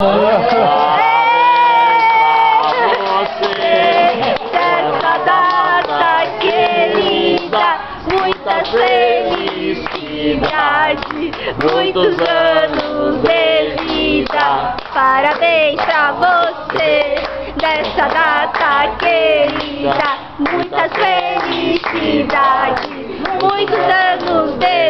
Dessa data querida, muita felicidade, muitos anos de vida. Parabéns pra você nessa data querida, muitas felicidades, muitos anos de vida.